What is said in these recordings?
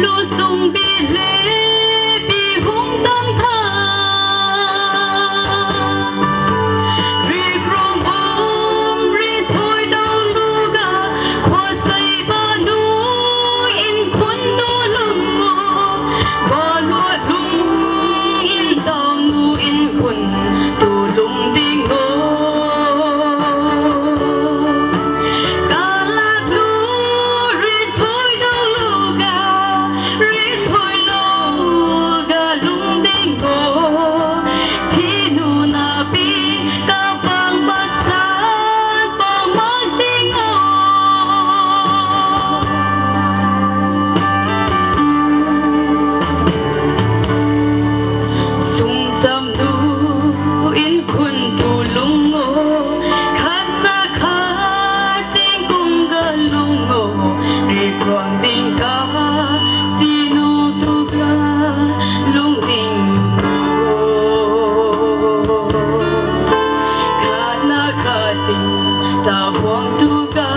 路总别 want to go.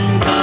and